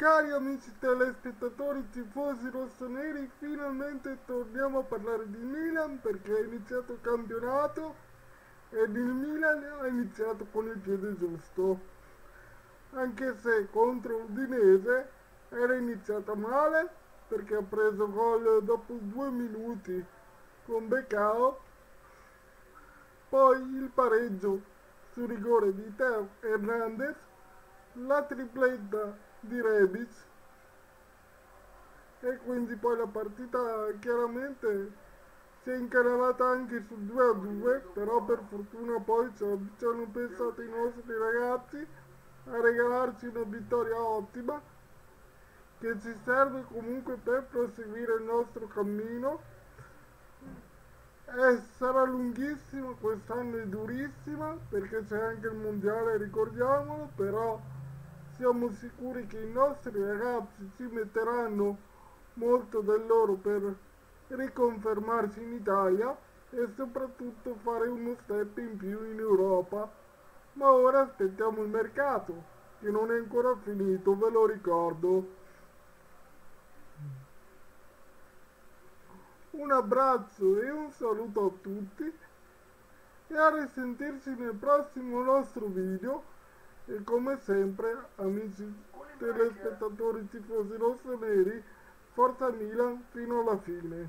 Cari amici telespettatori tifosi rossoneri, finalmente torniamo a parlare di Milan perché è iniziato il campionato ed il Milan ha iniziato con il piede giusto. Anche se contro Udinese era iniziata male perché ha preso gol dopo due minuti con Becao, poi il pareggio su rigore di Teo Hernandez, la tripletta di Rebic. E quindi poi la partita chiaramente si è incanalata anche sul 2 a 2 però per fortuna poi ci hanno pensato i nostri ragazzi a regalarci una vittoria ottima che ci serve comunque per proseguire il nostro cammino. E sarà lunghissima quest'anno è durissima perché c'è anche il mondiale ricordiamolo però siamo sicuri che i nostri ragazzi ci metteranno molto del loro per riconfermarsi in Italia e soprattutto fare uno step in più in Europa. Ma ora aspettiamo il mercato, che non è ancora finito, ve lo ricordo. Un abbraccio e un saluto a tutti e a risentirci nel prossimo nostro video e come sempre, amici telespettatori tifosi rossoneri, forza Milan fino alla fine.